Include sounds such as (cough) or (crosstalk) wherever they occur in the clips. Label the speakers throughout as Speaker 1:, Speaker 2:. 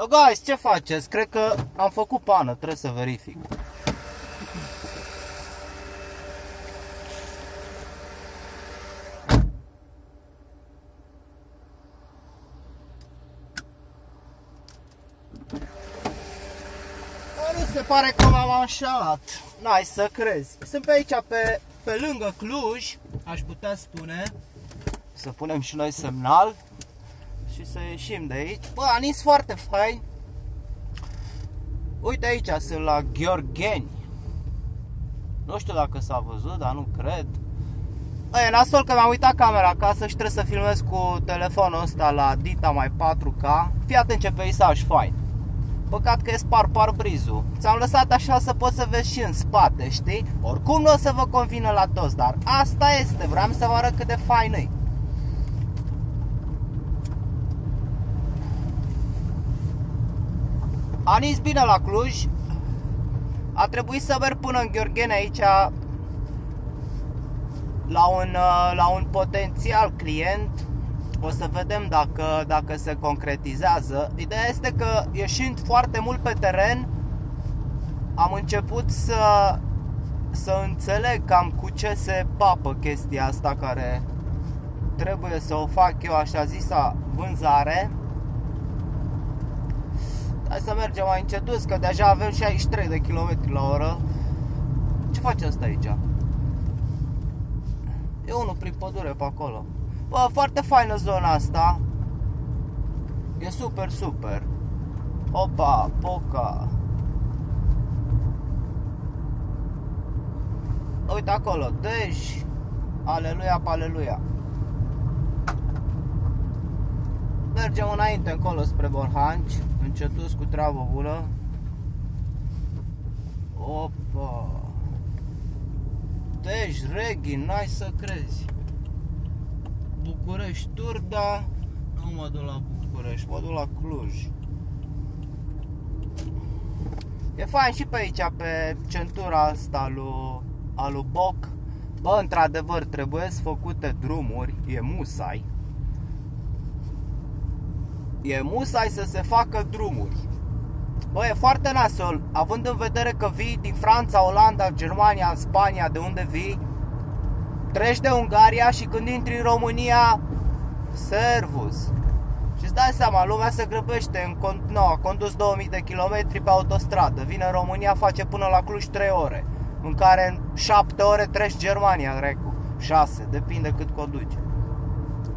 Speaker 1: Oh, guys, ce faceți? Cred că am făcut pană, trebuie să verific. Nu se pare că m-am înșelat. N-ai să crezi. Sunt pe aici, pe, pe lângă Cluj, aș putea spune. Să punem și noi semnal și să ieșim de aici. Bă, a nins foarte fain. Uite aici, sunt la Gheorgheni. Nu știu dacă s-a văzut, dar nu cred. Bă, e nasol că mi-am uitat camera acasă și trebuie să filmez cu telefonul ăsta la Dita mai 4K. Fii atent ce peisaj fain. Păcat că e spar parbrizul. Ți-am lăsat așa să poți să vezi și în spate, știi? Oricum nu o să vă convină la toți, dar asta este. Vreau să vă arăt cât de fain e. A nins bine la Cluj. A trebuit să merg până în Gheorgheni aici la un, la un potențial client. O să vedem dacă, dacă se concretizează. Ideea este că ieșind foarte mult pe teren am început să, să înțeleg cam cu ce se papă chestia asta care trebuie să o fac eu așa zisa vânzare Hai să mergem mai încetus, că deja avem 63 de km la oră. Ce face asta aici? E unul prin pădure pe acolo. Bă, foarte faină zona asta. E super, super. Opa, poca. Uite acolo, deci, aleluia, aleluia. Mergem înainte încolo spre Borhanci. Încetus cu treabă bună. Opa! Deci, reghi, n-ai să crezi. București, Turda. Nu mă duc la București, mă duc la Cluj. E fain și pe aici, pe centura asta lui, a lui Boc. Bă, într-adevăr, trebuie făcute drumuri, e musai E musai să se facă drumuri. Bă, e foarte nasol, având în vedere că vii din Franța, Olanda, Germania, Spania, de unde vii, treci de Ungaria și când intri în România, servus. Și îți dai seama, lumea se grăbește, în, no, a condus 2000 de kilometri pe autostradă, vine în România, face până la Cluj 3 ore, în care în 7 ore treci Germania, recu, 6, depinde cât conduci.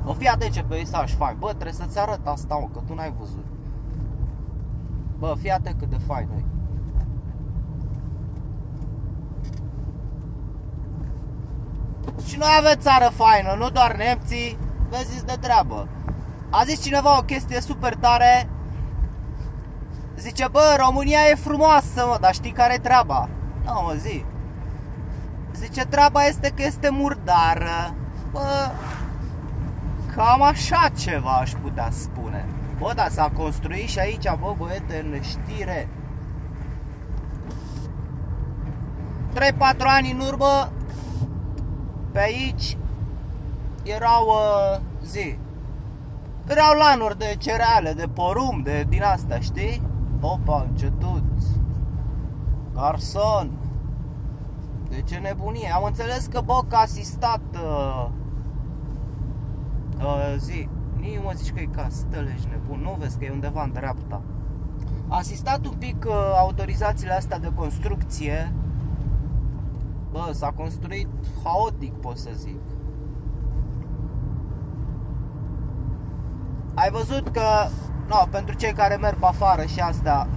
Speaker 1: O fi atent ce peisaj fain. Bă, trebuie să-ți arăt asta, mă, că tu n-ai văzut. Bă, fii atent cât de fain e. Și noi avem țară faină, nu doar nemții, vezi de treabă. A zis cineva o chestie super tare. Zice, bă, România e frumoasă, mă, dar știi care e treaba? Nu, mă, zi. Zice, treaba este că este murdară. Bă, Cam așa ceva aș putea spune. Bă, dar s-a construit și aici, bă, băiete, în știre. 3-4 ani în urmă, pe aici, erau, uh, zi, erau lanuri de cereale, de porum, de din asta, știi? Opa, încetuți. Garson. De ce nebunie? Am înțeles că Boc a asistat uh, uh, zi, nici mă zici că e ca stălești nebun, nu vezi că e undeva în dreapta. A asistat un pic uh, autorizațiile astea de construcție. Bă, s-a construit haotic, pot să zic. Ai văzut că, no, pentru cei care merg pe afară și asta,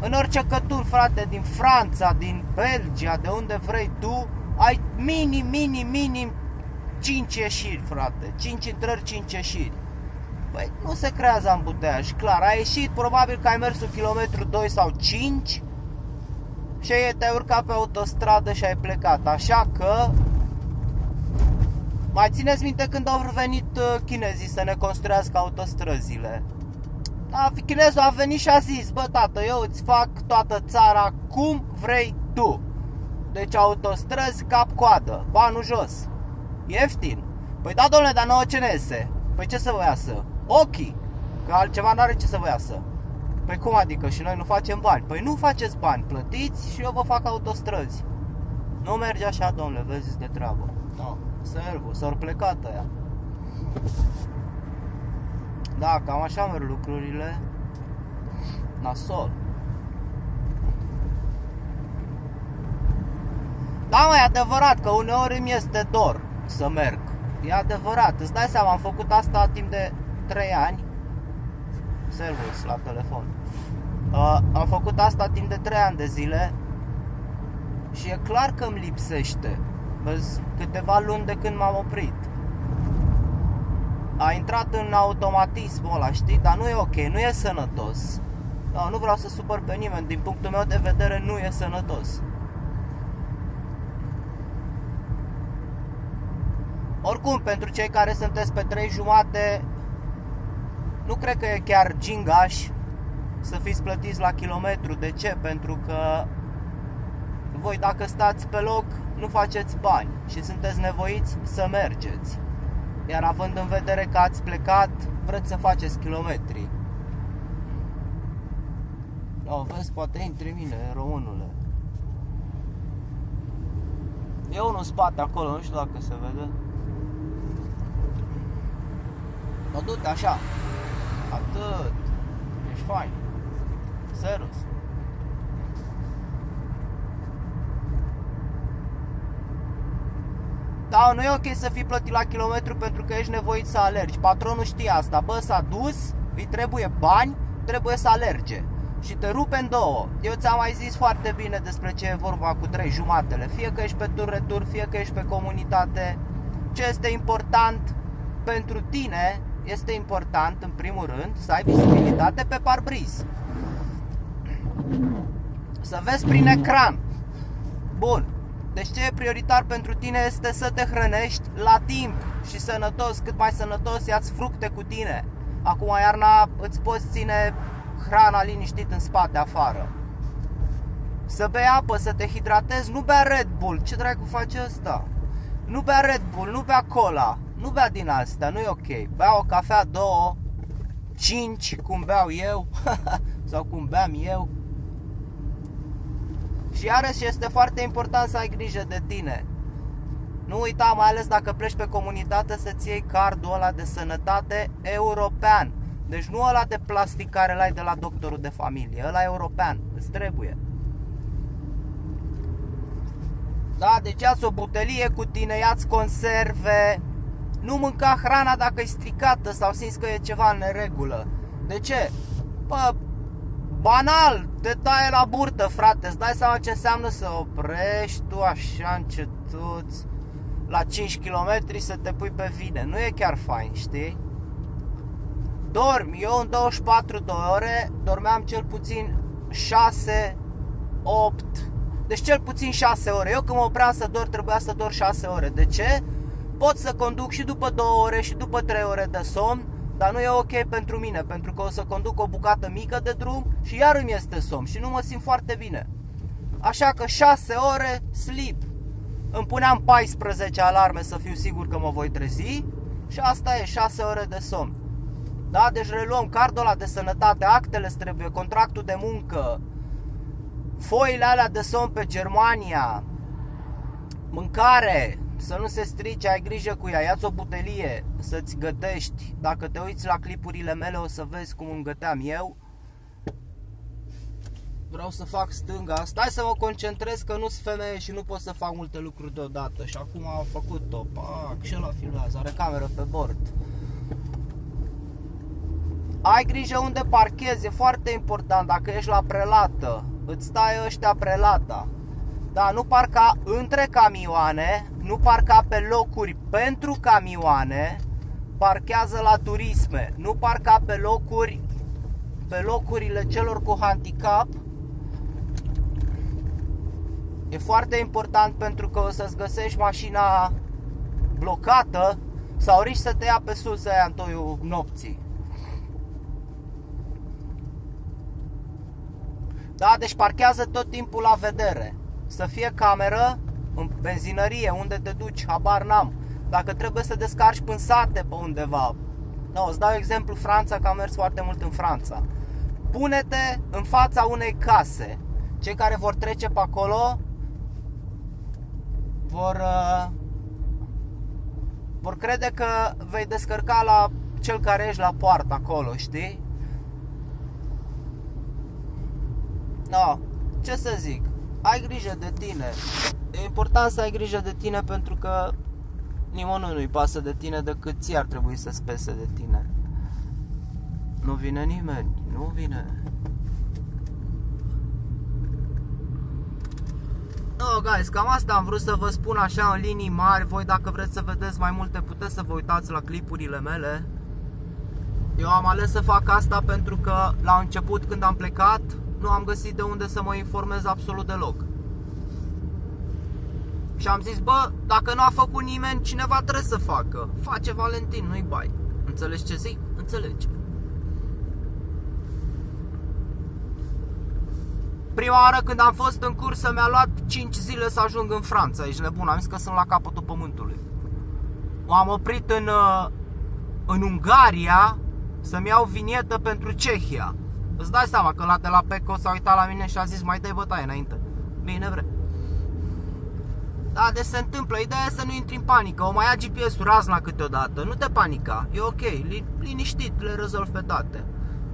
Speaker 1: în orice cătun, frate, din Franța, din Belgia, de unde vrei tu, ai minim, minim, minim 5 ieșiri, frate. 5 intrări, 5 ieșiri. Păi nu se creează ambuteaj, clar. Ai ieșit, probabil că ai mers un kilometru 2 sau 5 și te-ai urcat pe autostradă și ai plecat. Așa că mai țineți minte când au venit uh, chinezii să ne construiască autostrăzile? Da, chinezul a venit și a zis, bă tată, eu îți fac toată țara cum vrei tu. Deci autostrăzi cap-coadă, banul jos. Ieftin. Păi da, domnule, dar nouă ce ne iese? Păi ce să vă iasă? Ochii. Că altceva n-are ce să vă iasă. Păi cum adică? Și noi nu facem bani? Păi nu faceți bani, plătiți și eu vă fac autostrăzi. Nu merge așa, domnule, vezi de treabă. No, servul, s-au plecat aia. Da, cam așa merg lucrurile. Nasol. Da, mă, e adevărat că uneori îmi este dor să merg. E adevărat, îți dai seama, am făcut asta timp de 3 ani. Servus la telefon. Uh, am făcut asta timp de 3 ani de zile și e clar că îmi lipsește. Vezi, câteva luni de când m-am oprit. A intrat în automatismul ăla, știi? Dar nu e ok, nu e sănătos. Da, nu vreau să supăr pe nimeni, din punctul meu de vedere nu e sănătos. Oricum, pentru cei care sunteți pe 3 jumate, nu cred că e chiar gingaș să fiți plătiți la kilometru. De ce? Pentru că voi dacă stați pe loc nu faceți bani și sunteți nevoiți să mergeți. Iar având în vedere că ați plecat, vreți să faceți kilometri. O, vezi, poate intri mine, românule. E unul în spate acolo, nu știu dacă se vede. Mă du-te așa. Atât. Ești fain. Serus. Da, nu e ok să fii plătit la kilometru pentru că ești nevoit să alergi. Patronul știe asta. Bă, s-a dus, îi trebuie bani, trebuie să alerge. Și te rupe în două. Eu ți-am mai zis foarte bine despre ce e vorba cu trei jumatele. Fie că ești pe tur retur, fie că ești pe comunitate. Ce este important pentru tine este important, în primul rând, să ai vizibilitate pe parbriz. Să vezi prin ecran. Bun. Deci ce e prioritar pentru tine este să te hrănești la timp și sănătos, cât mai sănătos, ia-ți fructe cu tine. Acum iarna îți poți ține hrana liniștit în spate, afară. Să bei apă, să te hidratezi, nu bea Red Bull. Ce dracu face ăsta? Nu bea Red Bull, nu bea cola. Nu bea din asta, nu e ok. Bea o cafea, două, cinci, cum beau eu, (laughs) sau cum beam eu. Și iarăși este foarte important să ai grijă de tine. Nu uita, mai ales dacă pleci pe comunitate, să-ți iei cardul ăla de sănătate european. Deci nu ăla de plastic care l-ai de la doctorul de familie, ăla european, îți trebuie. Da, deci ia o butelie cu tine, ia-ți conserve, nu mânca hrana dacă e stricată sau simți că e ceva în neregulă. De ce? Bă, banal, te taie la burtă, frate, îți dai seama ce înseamnă să oprești tu așa încetuți la 5 km să te pui pe vine. Nu e chiar fain, știi? Dormi, eu în 24 de ore dormeam cel puțin 6, 8, deci cel puțin 6 ore. Eu când mă opream să dor, trebuia să dor 6 ore. De ce? Pot să conduc și după 2 ore și după 3 ore de somn, dar nu e ok pentru mine, pentru că o să conduc o bucată mică de drum și iar îmi este somn și nu mă simt foarte bine. Așa că 6 ore sleep. Îmi puneam 14 alarme să fiu sigur că mă voi trezi și asta e 6 ore de somn. Da, deci reluăm cardul ăla de sănătate, actele trebuie, contractul de muncă, foile alea de somn pe Germania, mâncare, să nu se strice, ai grijă cu ea, ia-ți o butelie să-ți gătești. Dacă te uiți la clipurile mele o să vezi cum îmi găteam eu. Vreau să fac stânga, stai să mă concentrez că nu sunt femeie și nu pot să fac multe lucruri deodată. Și acum am făcut-o, pac, și la filmează, are cameră pe bord. Ai grijă unde parchezi, e foarte important. Dacă ești la prelată Îți stai ăștia prelata da, nu parca între camioane, nu parca pe locuri pentru camioane, parchează la turisme, nu parca pe locuri pe locurile celor cu handicap. E foarte important pentru că o să-ți găsești mașina blocată sau riști să te ia pe sus aia în toiul nopții. Da, deci parchează tot timpul la vedere să fie cameră în benzinărie, unde te duci, habar n-am. Dacă trebuie să descarci până sate pe undeva. Da, îți dau exemplu Franța, că am mers foarte mult în Franța. pune-te în fața unei case. Cei care vor trece pe acolo vor, uh, vor crede că vei descărca la cel care ești la poartă acolo, știi? No, ce să zic, ai grijă de tine. E important să ai grijă de tine pentru că nimănui nu-i pasă de tine decât ți ar trebui să spese de tine. Nu vine nimeni, nu vine. Oh, guys, cam asta am vrut să vă spun așa în linii mari. Voi dacă vreți să vedeți mai multe, puteți să vă uitați la clipurile mele. Eu am ales să fac asta pentru că la început când am plecat nu am găsit de unde să mă informez absolut deloc. Și am zis, bă, dacă nu a făcut nimeni, cineva trebuie să facă. Face Valentin, nu-i bai. Înțelegi ce zic? Înțelegi. Prima oară când am fost în cursă mi-a luat 5 zile să ajung în Franța, ești nebun, am zis că sunt la capătul pământului. M-am oprit în, uh, în Ungaria să-mi iau vinietă pentru Cehia. Îți dai seama că la de la Peco s-a uitat la mine și a zis mai dai bătaie înainte. Bine vrei. Da, deci se întâmplă. Ideea e să nu intri în panică. O mai ia GPS-ul razna câteodată. Nu te panica. E ok. Liniștit, le rezolvi pe toate.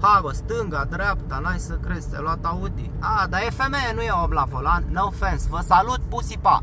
Speaker 1: Hai bă, stânga, dreapta, n-ai să crezi, ți-ai luat Audi. A, dar e femeie, nu e om la volan. No offense. Vă salut, pusipa.